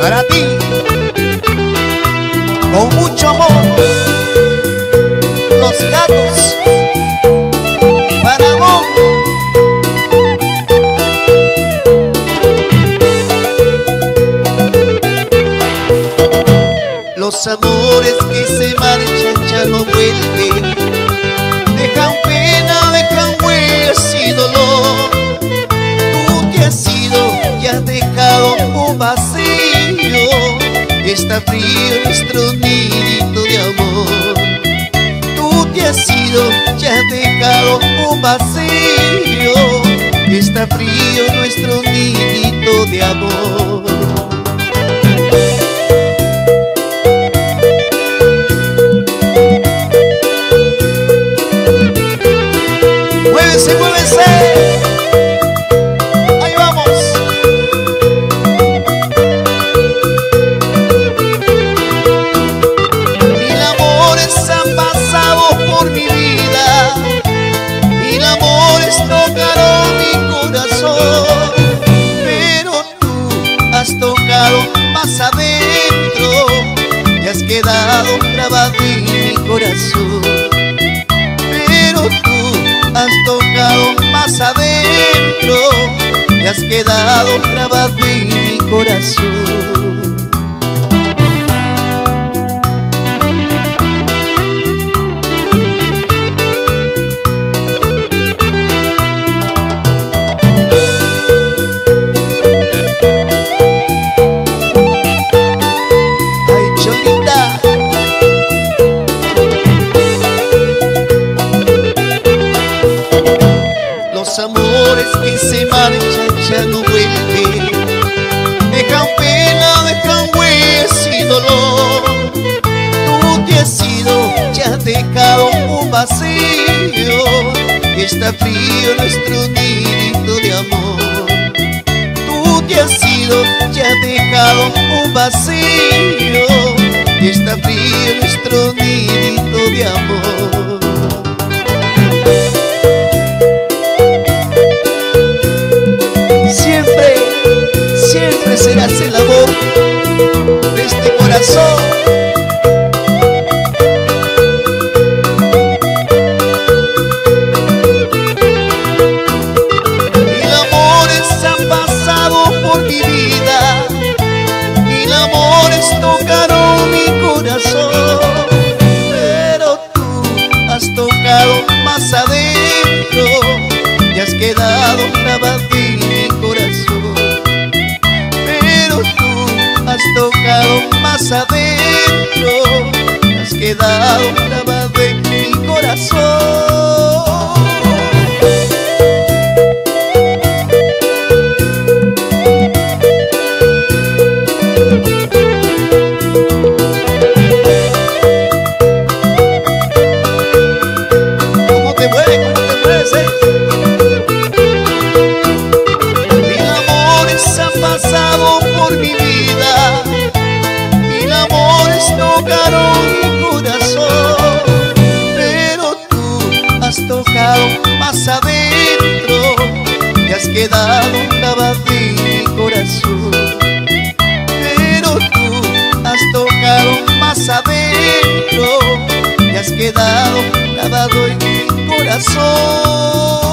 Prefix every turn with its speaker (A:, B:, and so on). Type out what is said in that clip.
A: para ti, con mucho amor, los gatos, para vos. Los amores que se marchan ya no vuelven, dejan pena, dejan huellas y dolor. Está frío nuestro nidito de amor. Tú te has ido, ya has dejado un vacío. Está frío nuestro nidito de amor. Muévese, muévese. Pero tú has tocado más adentro y has quedado grabado amores que se marchan ya no vuelven. Dejan pena, dejan huellas y dolor. Tú te has ido, ya has dejado un vacío. Está frío nuestro nidito de amor. Tú te has ido, ya has dejado un vacío. Está frío nuestro nidito de amor corazón. Mil amores han pasado por mi vida, mil amores tocaron mi corazón, pero tú has tocado más adentro más adentro. Has quedado grabado mi corazón, pero tú has tocado más adentro y has quedado grabado en mi corazón. Pero tú has tocado más adentro y has quedado grabado en mi corazón.